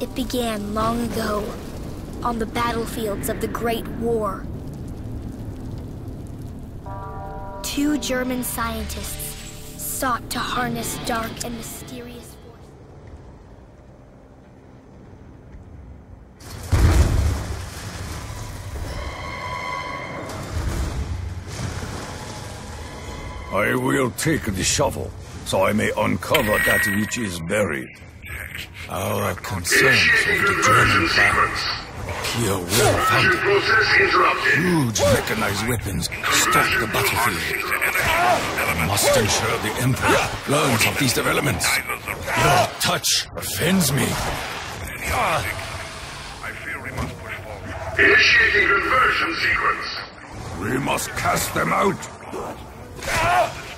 It began long ago, on the battlefields of the Great War. Two German scientists sought to harness dark and mysterious forces. I will take the shovel, so I may uncover that which is buried. Our concerns over the German plans appear well founded. Huge mechanized weapons stock the battlefield. We must ensure the Emperor learns of these developments. Your touch offends me. Initiating conversion sequence. We must cast them out.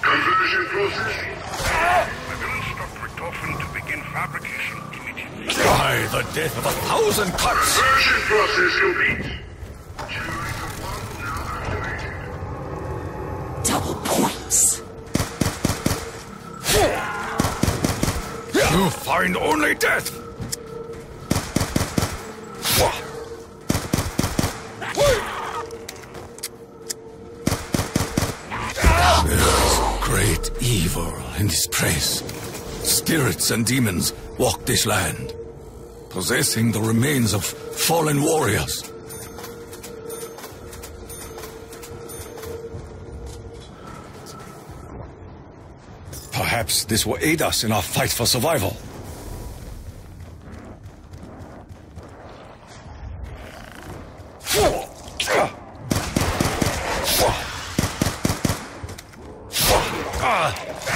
Conversion processing. Immediately. By the death of a thousand cuts! Conversion process complete. Double points. You find only death. There's great evil in this place. Spirits and demons walk this land, possessing the remains of fallen warriors. Perhaps this will aid us in our fight for survival.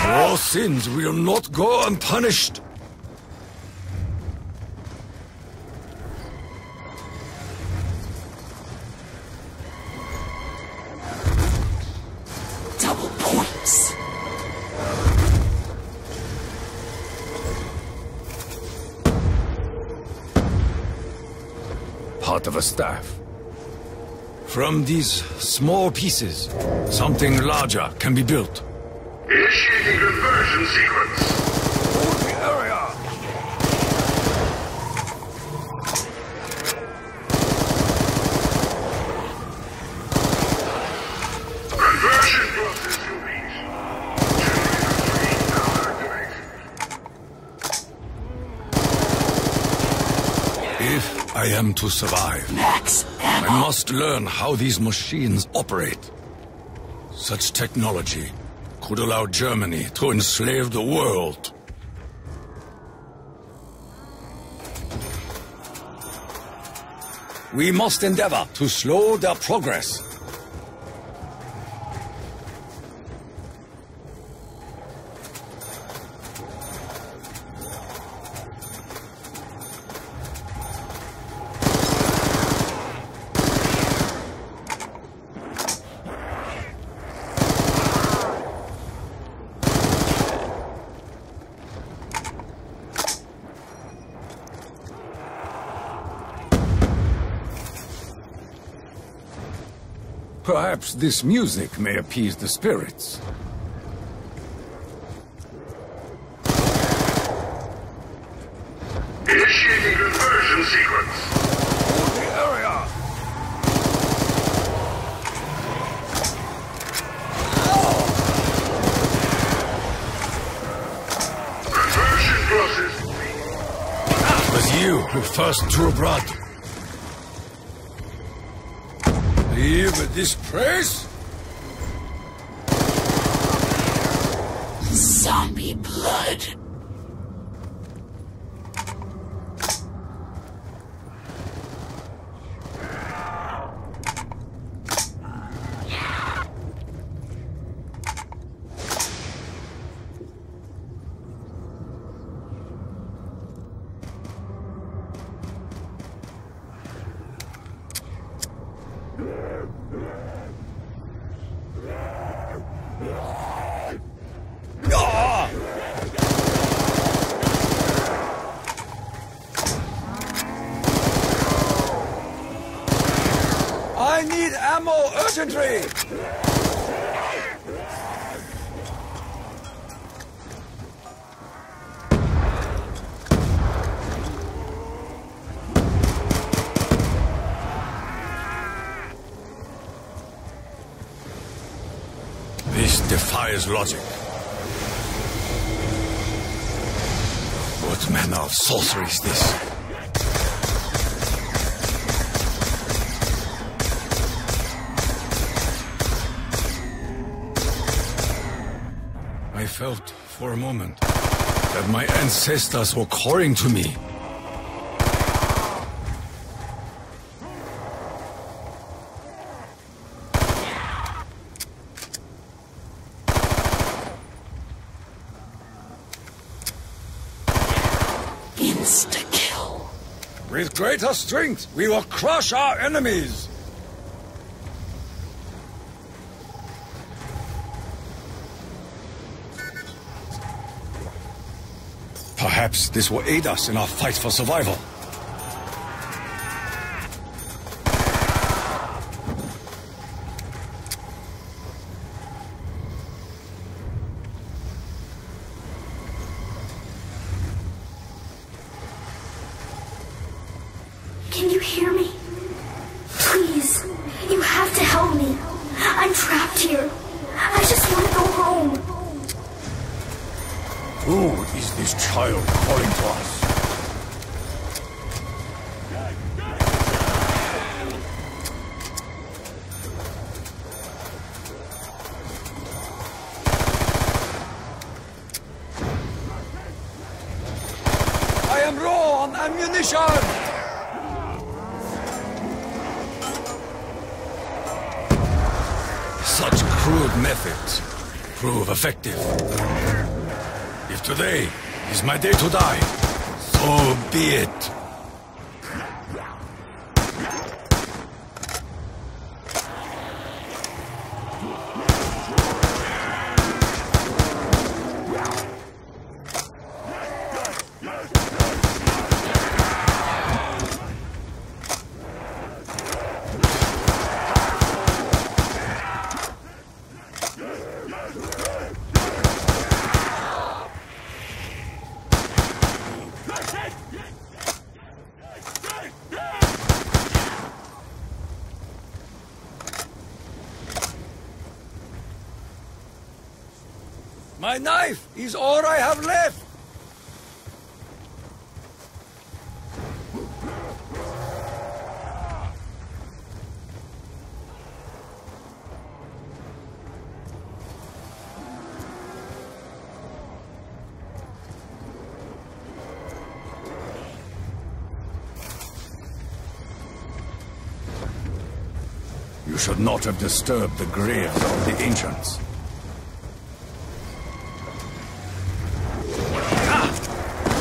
Your sins will not go unpunished. Staff. From these small pieces, something larger can be built. Initiating conversion sequence. The area. Conversion process complete. Generator 3 now activated. If I am to survive, Max I must learn how these machines operate. Such technology could allow Germany to enslave the world. We must endeavor to slow their progress. Perhaps this music may appease the spirits. Initiating conversion sequence. The area. Conversion process. It was you who first drew blood. This place? Zombie blood. I need ammo urgently! This logic. What manner of sorcery is this? I felt for a moment that my ancestors were calling to me. Greater strength, we will crush our enemies. Perhaps this will aid us in our fight for survival. Today is my day to die, so be it. Should not have disturbed the graves of the ancients. Ah!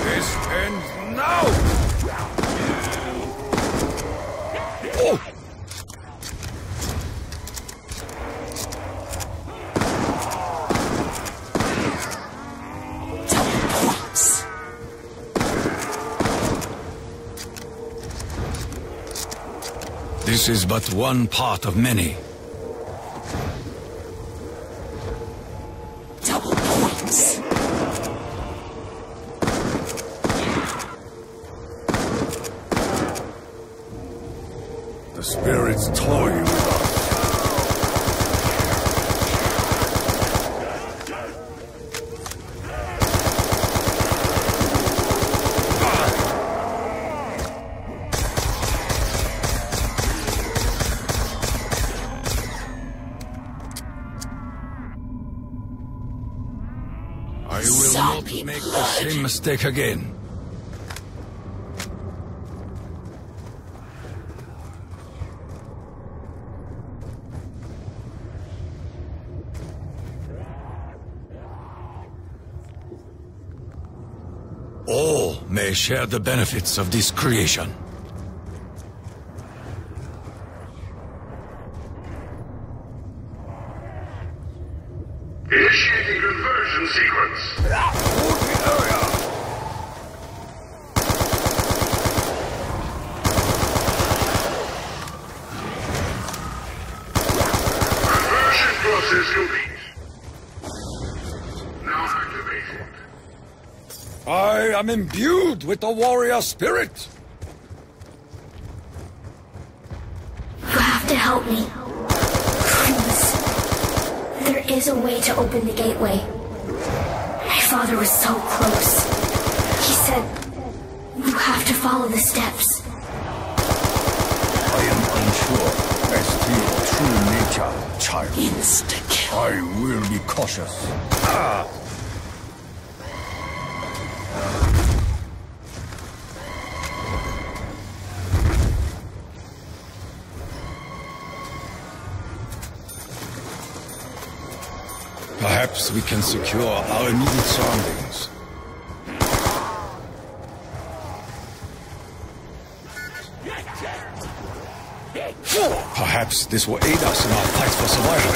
This ends now! This is but one part of many. Again. All may share the benefits of this creation. Initiating conversion sequence. Conversion process complete. Now activated. I am imbued with the warrior spirit. You have to help me. Please. There is a way to open the gateway. My father was so close. He said, You have to follow the steps. I am unsure as to your true nature, child. Insta-kill. I will be cautious. Perhaps we can secure our immediate surroundings. This will aid us in our fight for survival.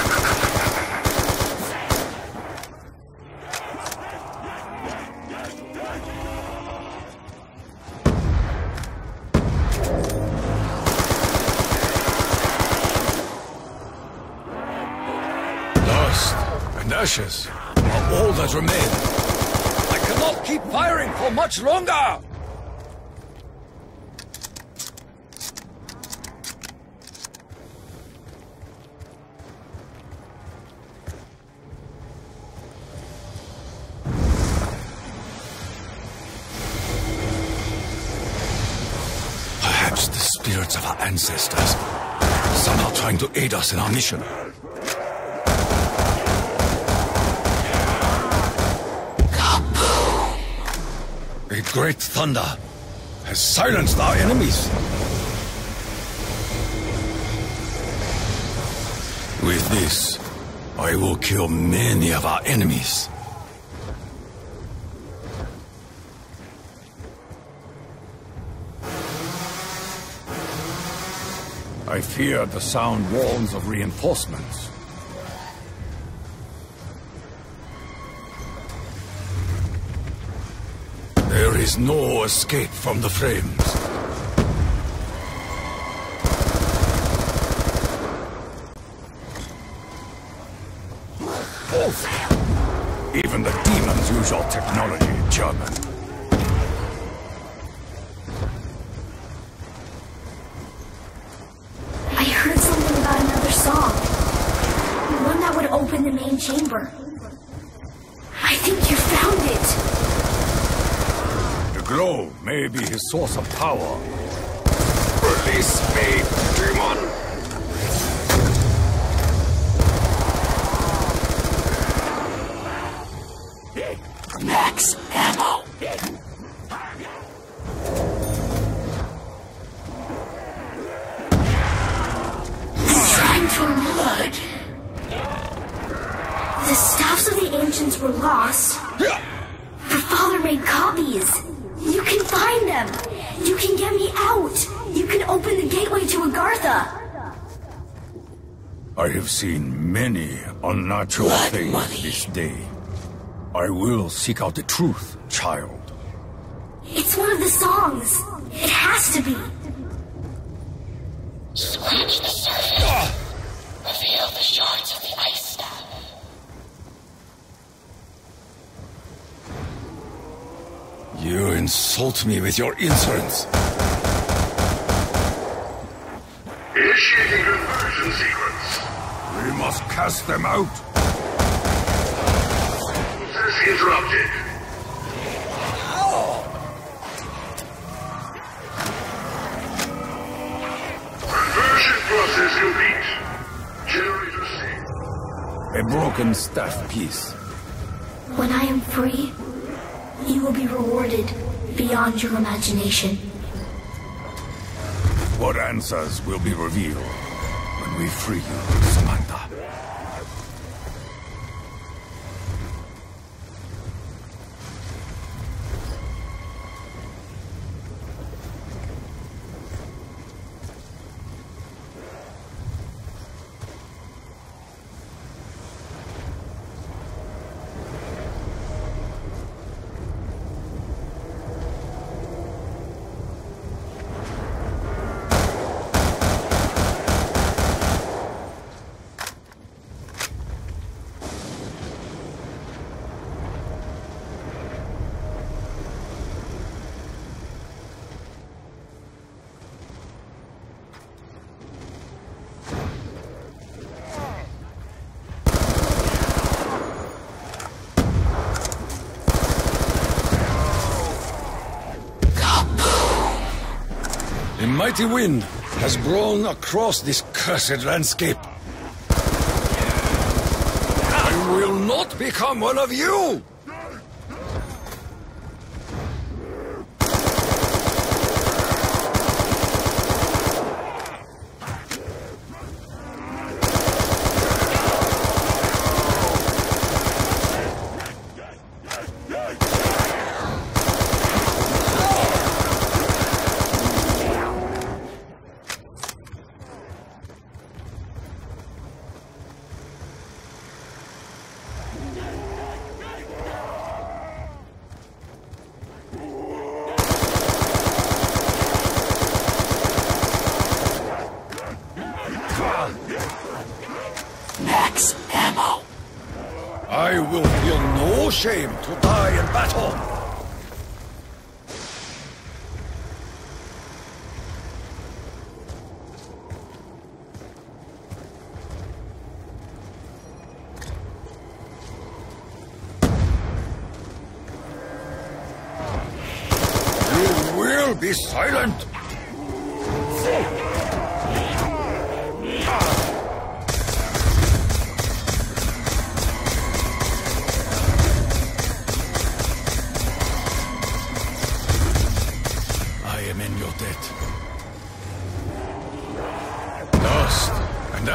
Dust and ashes are all that remain. I cannot keep firing for much longer! Ancestors somehow trying to aid us in our mission. A great thunder has silenced our enemies. With this, I will kill many of our enemies. I fear the sound warns of reinforcements. There is no escape from the frames. Even the demons use your technology, German. Source of power. To I have seen many unnatural Blood things money. this day. I will seek out the truth, child. It's one of the songs. It has to be. Scratch the surface. Ah! Reveal the shards of the ice staff. You insult me with your insolence. Initiating conversion sequence. We must cast them out. Process interrupted. Conversion process complete. Generator C. A broken staff piece. When I am free, you will be rewarded beyond your imagination. What answers will be revealed when we free you, Samantha. Mighty wind has blown across this cursed landscape. I will not become one of you!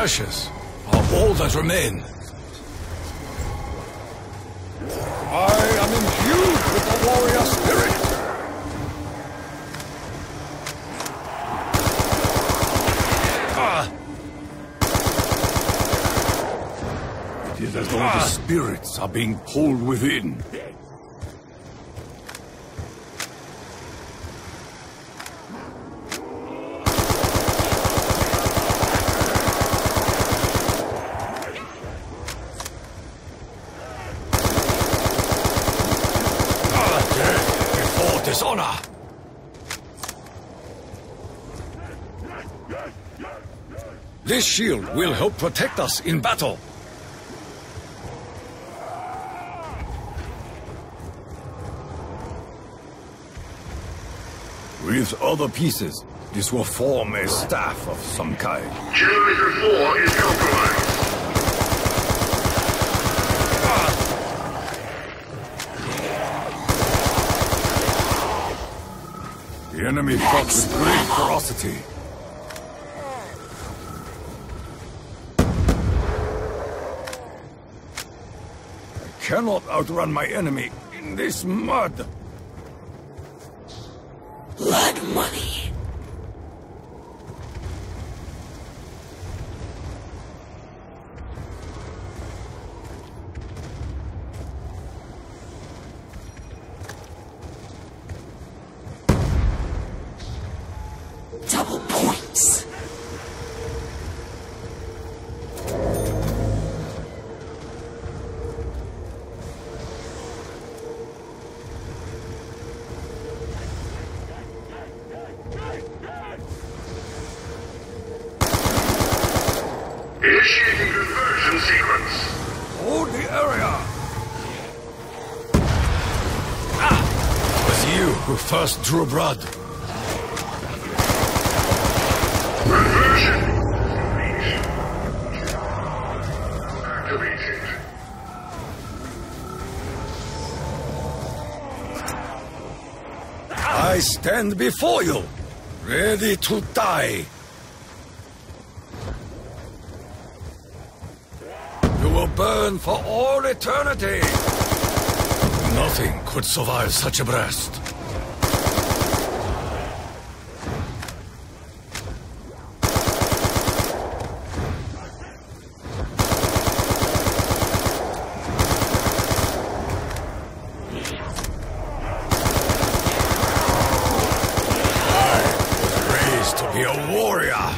Ashes are all that remain. I am imbued with the warrior spirit. Ah! It is as though the spirits are being pulled within. Ah, death before dishonor. This shield will help protect us in battle. With other pieces, this will form a staff of some kind. Generator 4 is compromised. The enemy fought with great ferocity. Cannot outrun my enemy in this mud. Blood money. Double points. Initiating conversion sequence. Hold the area. It was you drew blood. I stand before you, ready to die. You will burn for all eternity. Nothing could survive such a blast. I was raised to be a warrior.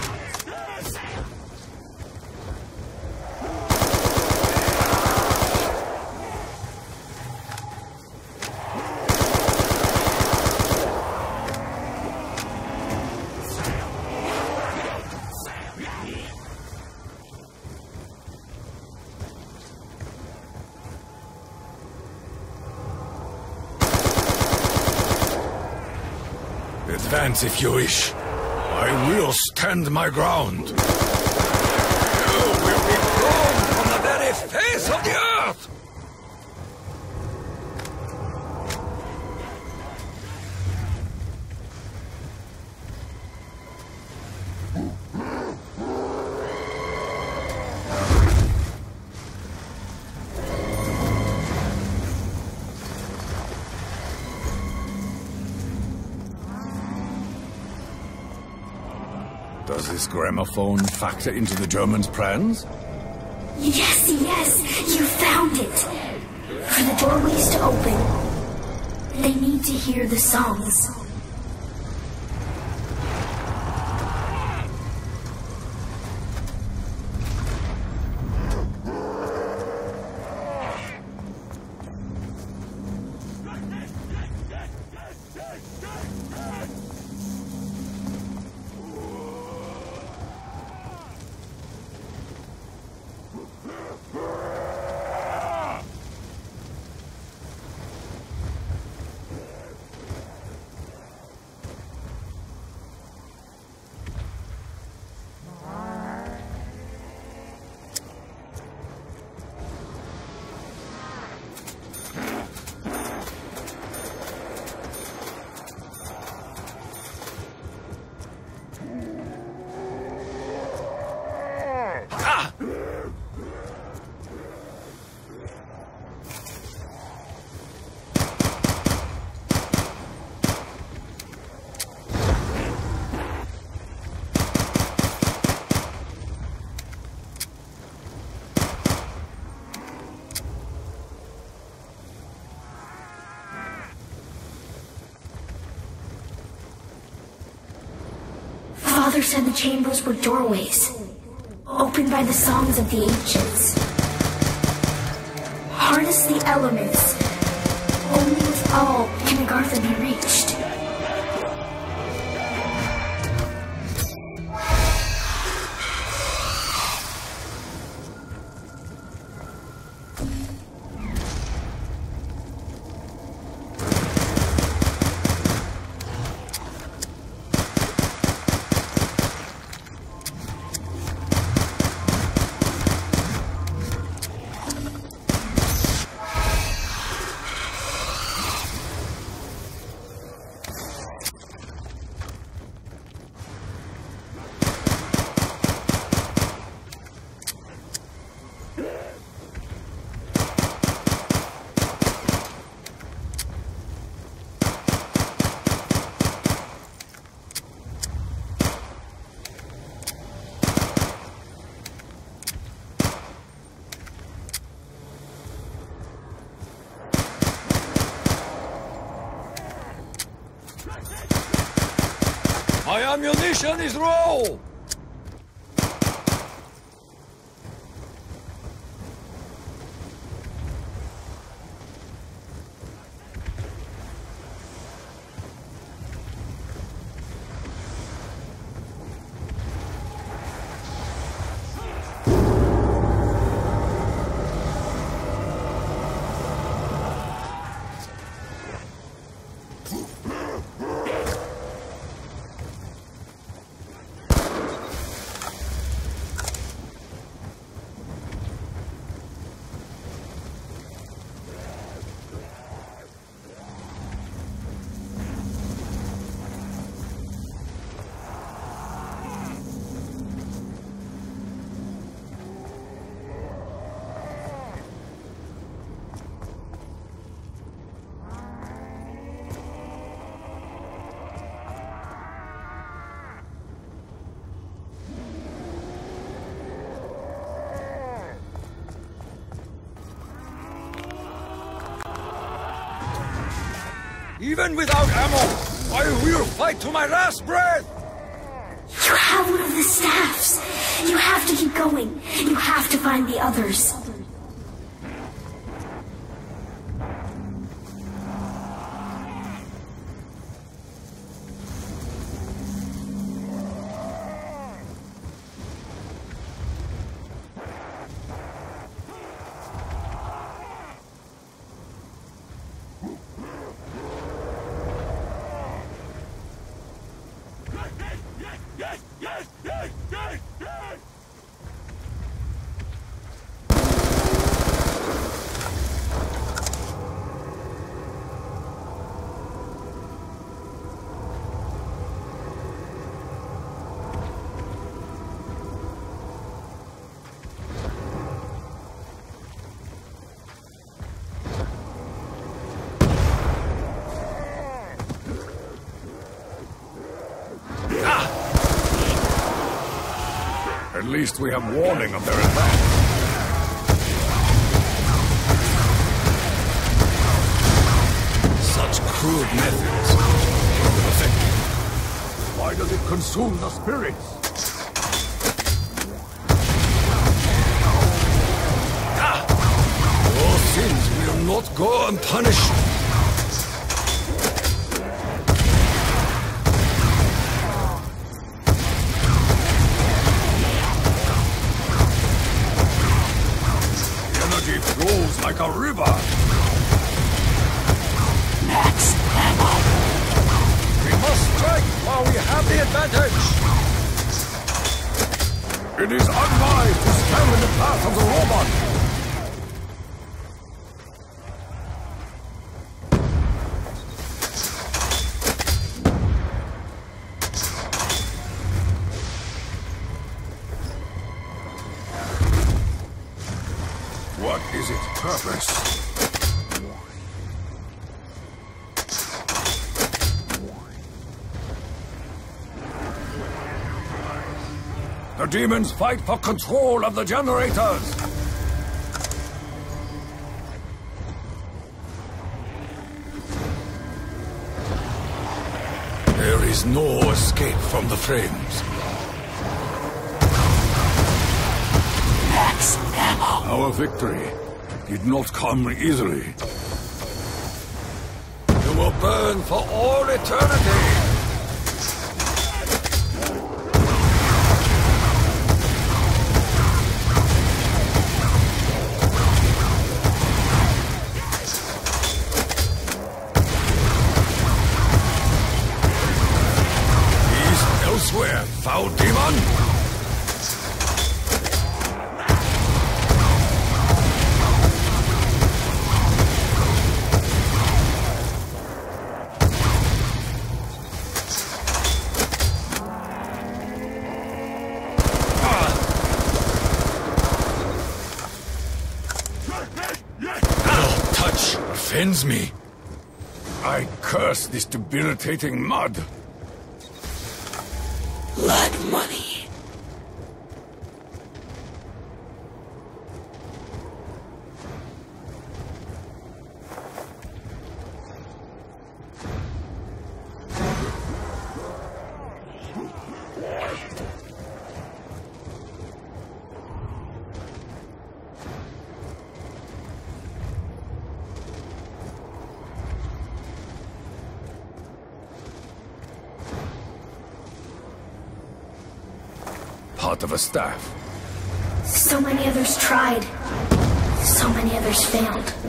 If you wish. I will stand my ground. Gramophone factor into the Germans' plans? Yes, yes, you found it. For the doorways to open, they need to hear the songs. Said the chambers were doorways, opened by the songs of the ancients. Harness the elements. Only with all can Agartha be reached. My ammunition is low! Even without ammo, I will fight to my last breath! You have one of the staffs. You have to keep going. You have to find the others. Least we have warning of their advance. Such crude methods. Why does it consume the spirits? Ah! Your sins will not go unpunished. Its purpose? The demons fight for control of the generators! There is no escape from the frames. Max ammo. Our victory did not come easily. You will burn for all eternity. This debilitating mud. Of a staff. So many others tried. So many others failed.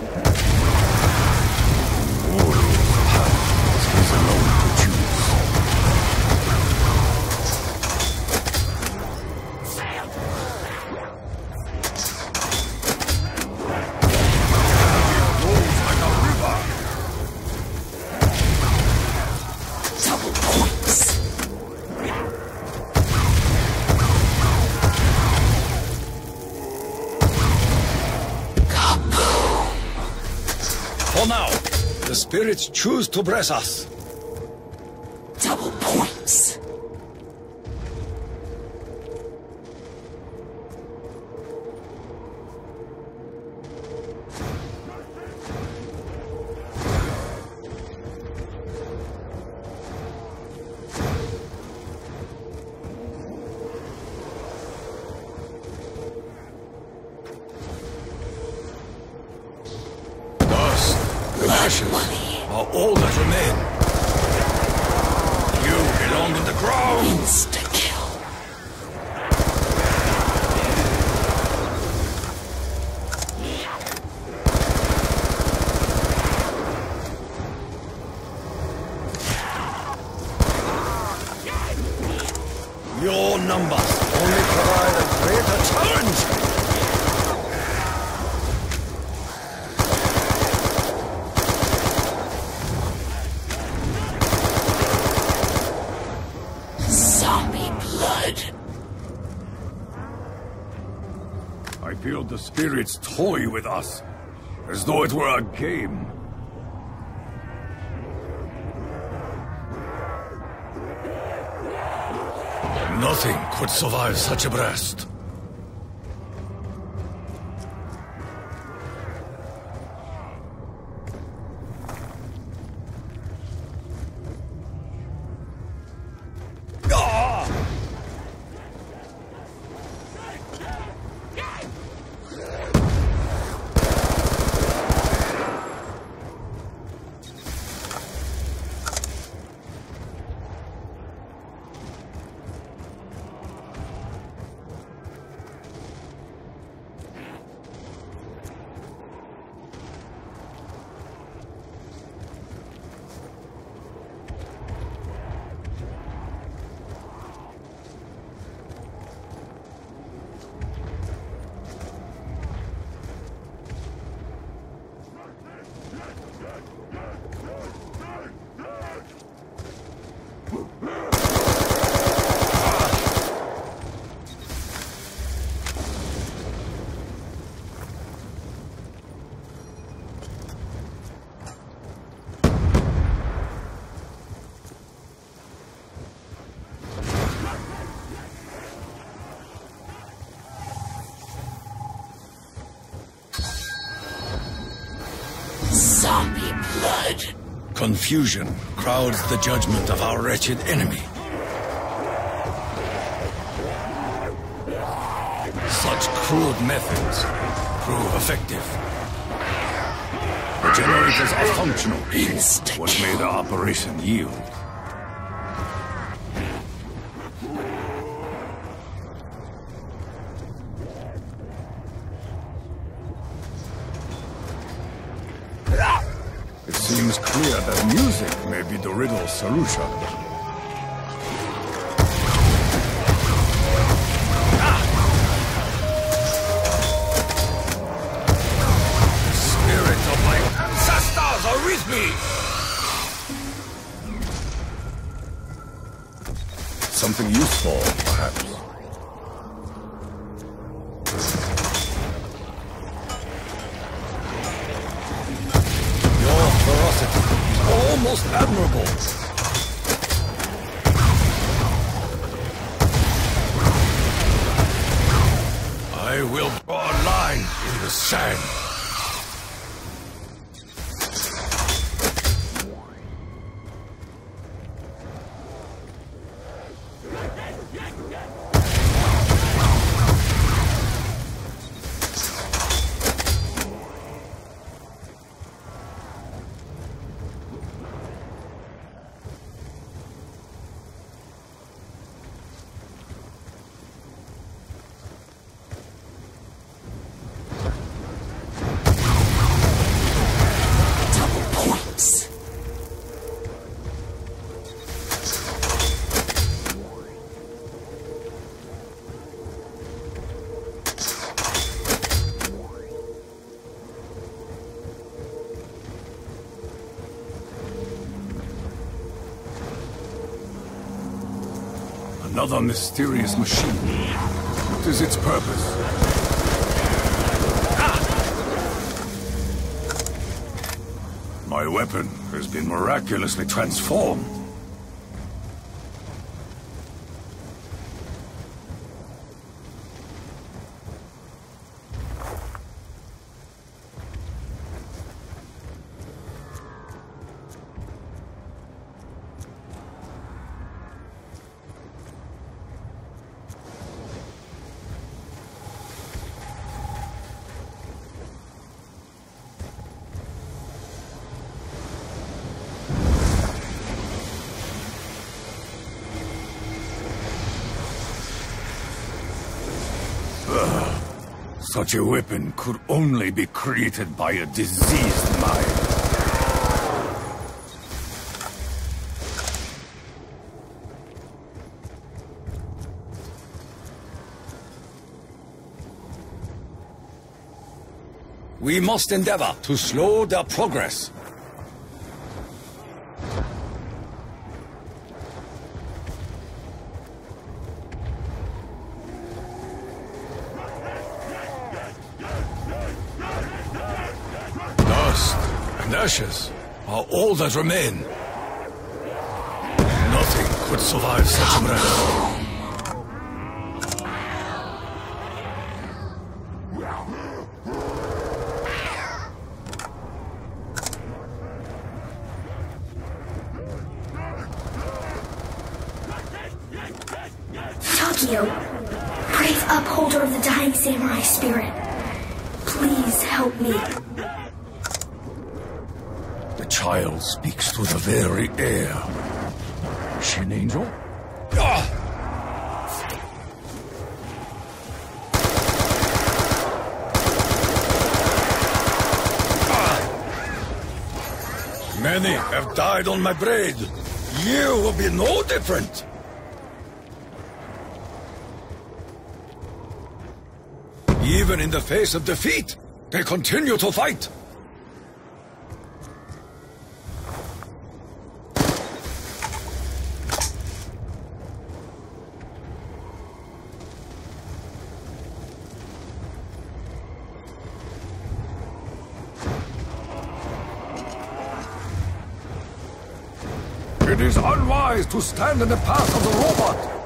Spirits choose to bless us. Your only provide a greater challenge. Zombie blood. I feel the spirits toy with us, as though it were a game. Nothing could survive such a blast. blood. Confusion crowds the judgment of our wretched enemy. Such crude methods prove effective. The generators are functional. What made the operation yield? Solution. Another mysterious machine. What is its purpose? My weapon has been miraculously transformed. Such a weapon could only be created by a diseased mind. We must endeavor to slow their progress. Dust and ashes are all that remain. Nothing could survive such a Takio, different. Even in the face of defeat, they continue to fight. It is unwise to stand in the path of the robot.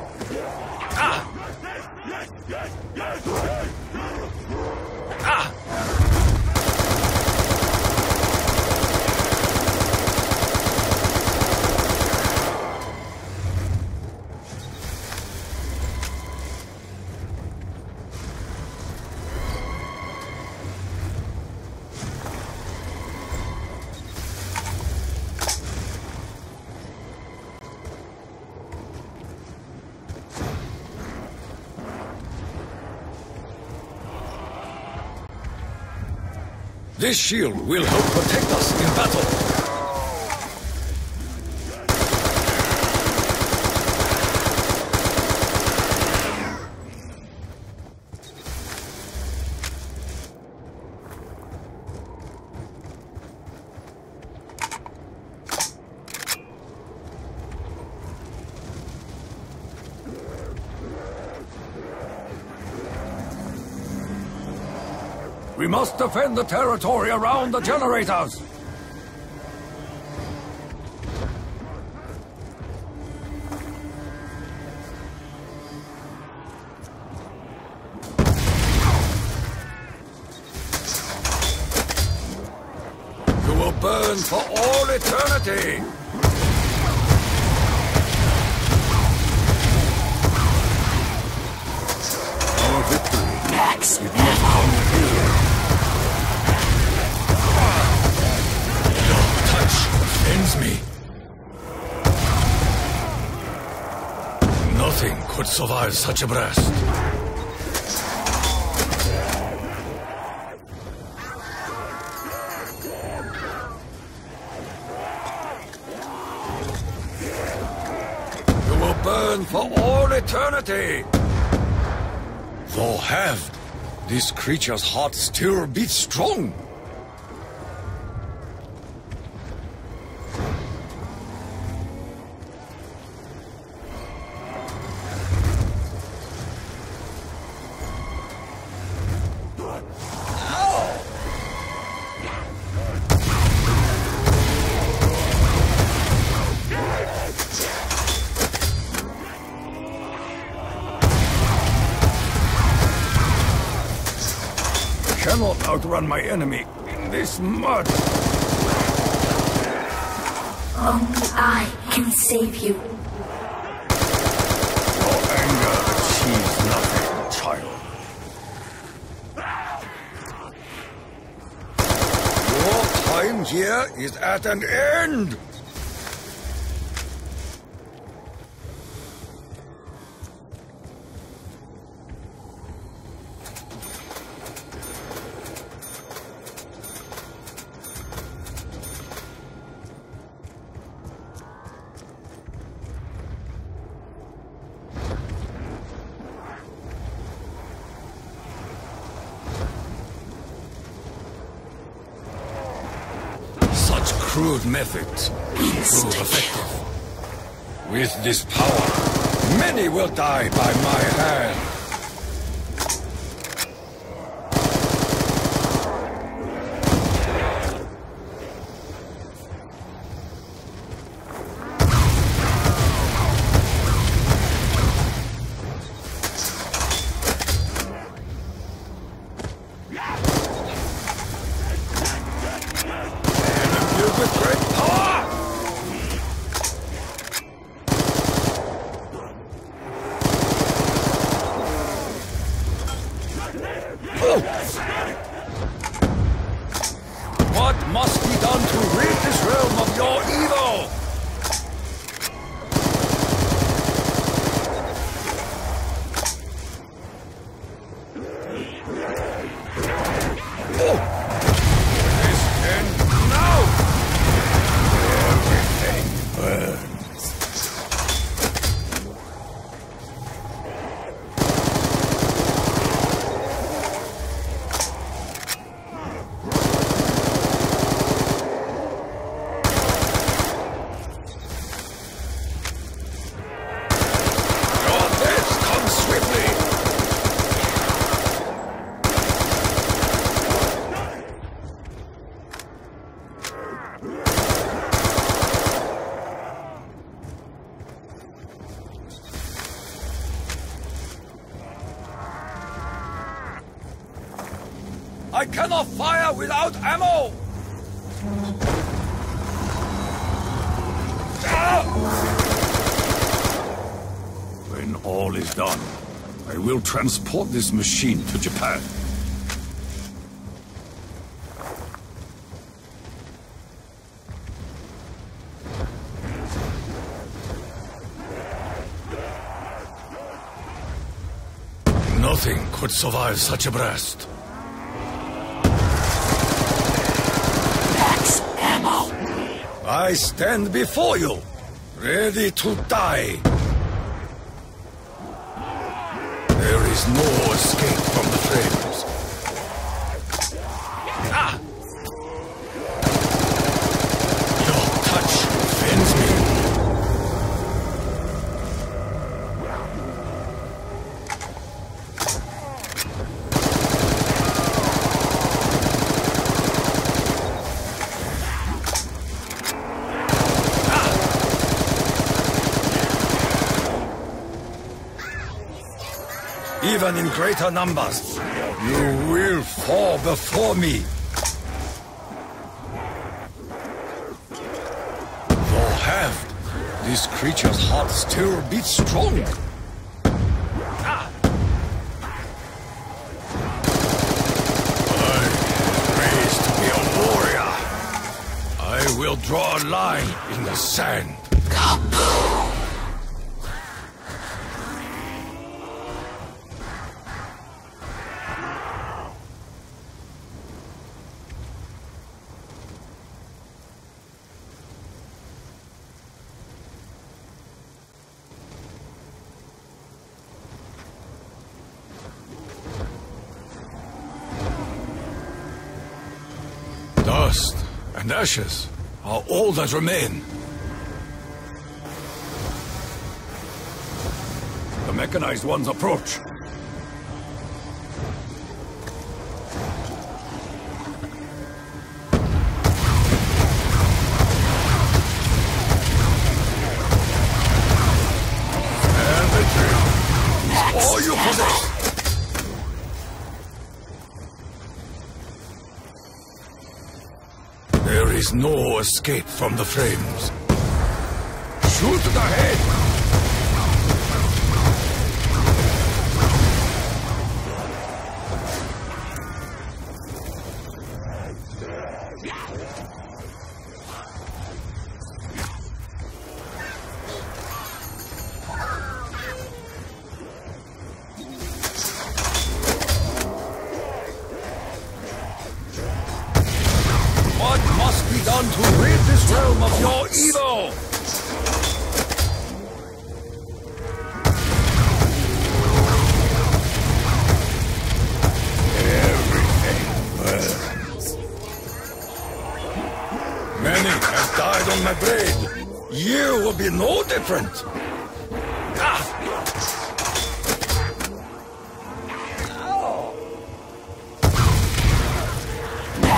This shield will help protect us in battle. We must defend the territory around the generators! You will burn for all eternity! Our victory Max, me. Nothing could survive such a blast. You will burn for all eternity. Though have, this creature's heart still beats strong. This mud. Only I can save you. Your anger achieves nothing, child. Your time here is at an end. Such crude methods prove effective. With this power, many will die by my hand. Enemy with great power! What must be done to rid this realm of your evil? Oh! This end now! Everything burns. Your death comes swiftly! I cannot fire without ammo! When all is done, I will transport this machine to Japan. Nothing could survive such a blast. I stand before you, ready to die. There is no escape from the flames. Ah! Your touch offends me. Even in greater numbers, you will fall before me. Though halved, this creature's heart still beats strong. I will draw a line in the sand. Dust and ashes are all that remain. The mechanized ones approach. Escape from the flames. Shoot the head! Will be no different. Ah!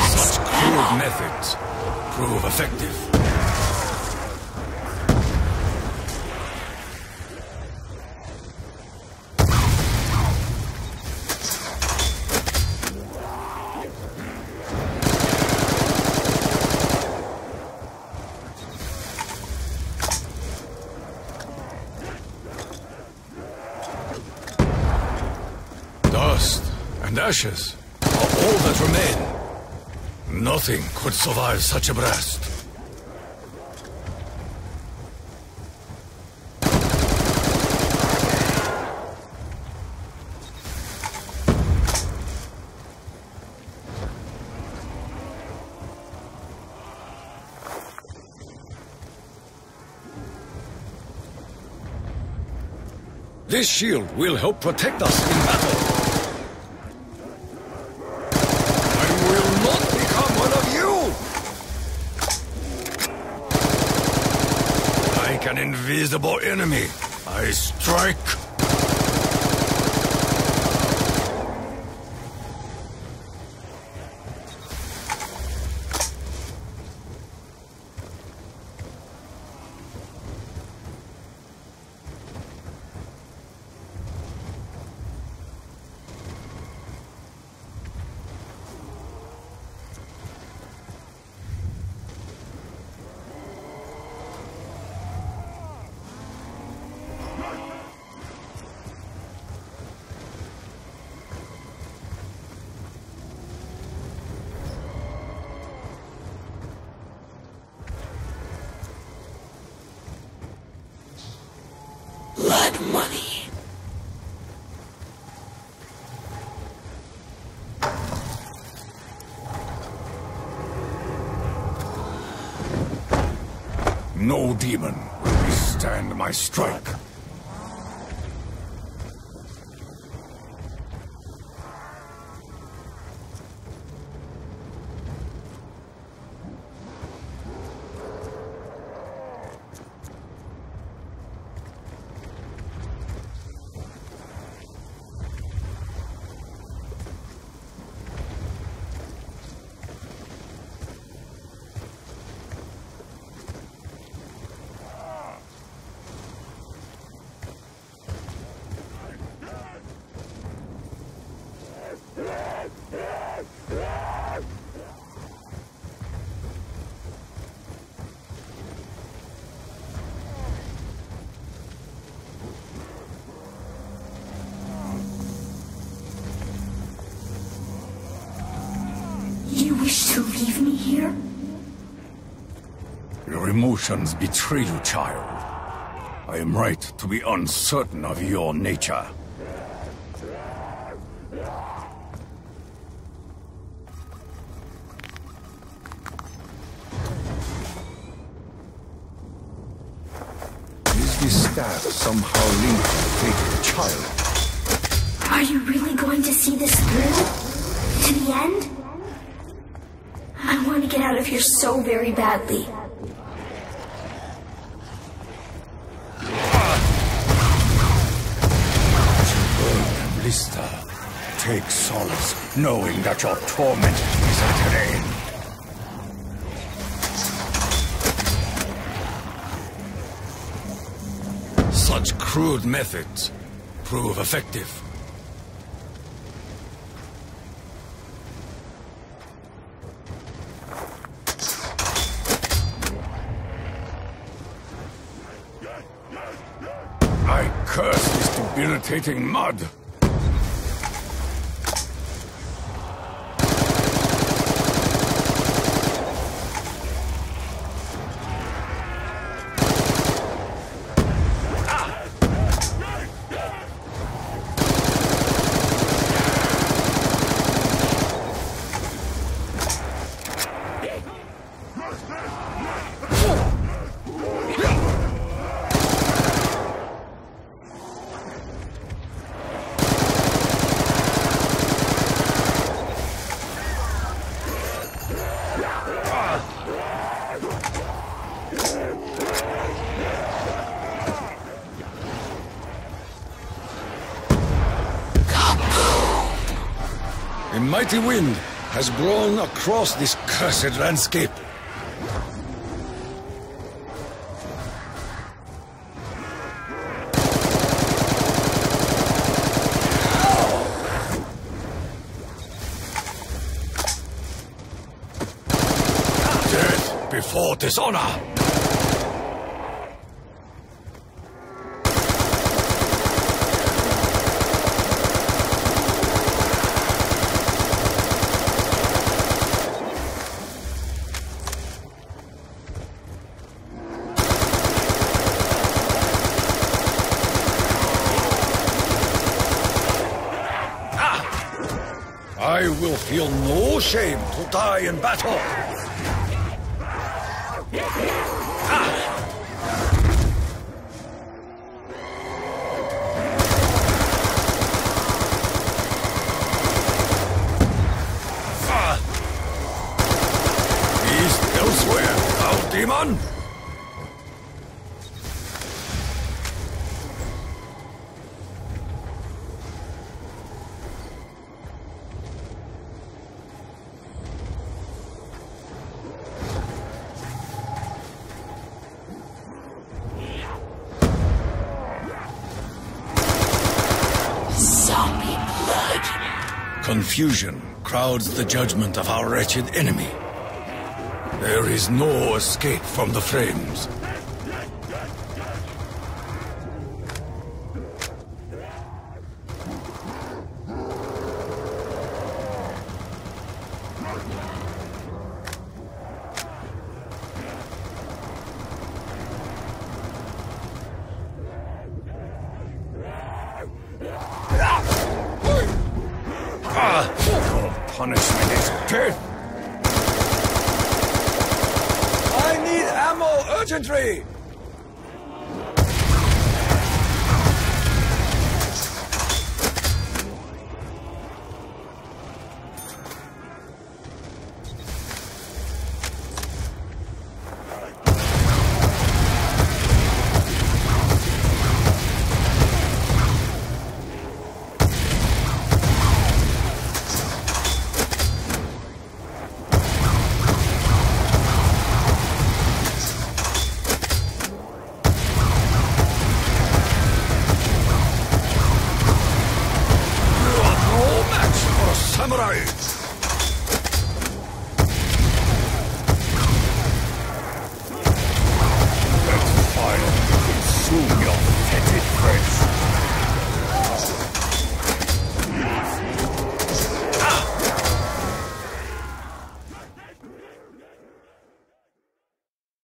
Such crude methods prove effective. Dust and ashes are all that remain. Nothing could survive such a blast. This shield will help protect us in battle. I will not become one of you! Like an invisible enemy, I strike. No demon will withstand my strike. You wish to leave me here? Your emotions betray you, child. I am right to be uncertain of your nature. Is this staff somehow linked to the fate of the child? Are you really going to see this through? To the end? I want to get out of here so very badly. Blista, take solace knowing that your torment is at an end. Such crude methods prove effective. I curse this debilitating mud. A mighty wind has blown across this cursed landscape. Death before dishonor! I will feel no shame to die in battle. Confusion crowds the judgment of our wretched enemy. There is no escape from the flames.